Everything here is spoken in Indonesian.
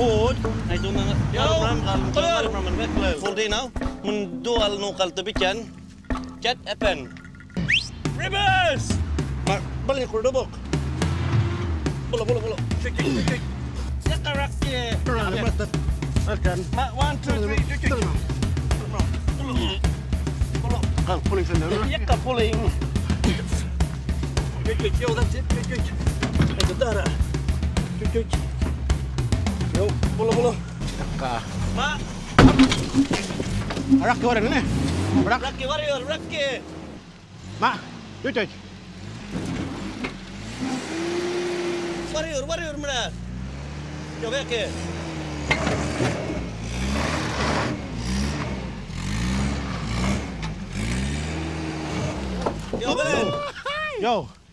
Ford. No kalte bikin. Chat appen. Reverse! Ma, balik ko dobok. Bolo, bolo, bolo. Akan. Ma, one, two, three, cik, cik. Kan puling sendiri. Ya pulling. Cik, cik, yo, that's it. Cik, cik. Ada darah. Bolo, ったか。まあ。ラッキー割れるね。ラッキー割れるラッキーまあよいちょい。割れる割れるやべえけ。や